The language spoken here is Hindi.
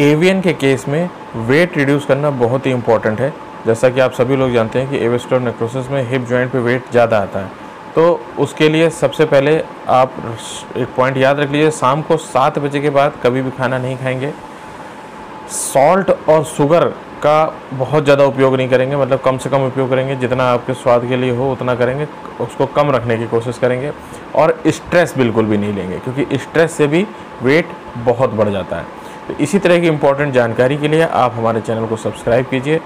एवियन के केस में वेट रिड्यूस करना बहुत ही इंपॉर्टेंट है। जैसा कि आप सभी लोग जानते हैं कि एवेस्टोर नेक्रोसिस में हिप जॉइंट पे वेट ज़्यादा आता है। तो उसके लिए सबसे पहले आप एक पॉइंट याद रख लीजिए, शाम को सात बजे के बाद कभी भी खाना नहीं खाएँगे। सॉल्ट और शुगर का बहुत ज़्यादा उपयोग नहीं करेंगे मतलब कम से कम उपयोग करेंगे। जितना आपके स्वाद के लिए हो, उतना करेंगे, उसको कम रखने की कोशिश करेंगे। और स्ट्रेस बिल्कुल भी नहीं लेंगे, क्योंकि स्ट्रेस से भी वेट बहुत बढ़ जाता है। तो इसी तरह की इंपॉर्टेंट जानकारी के लिए आप हमारे चैनल को सब्सक्राइब कीजिए।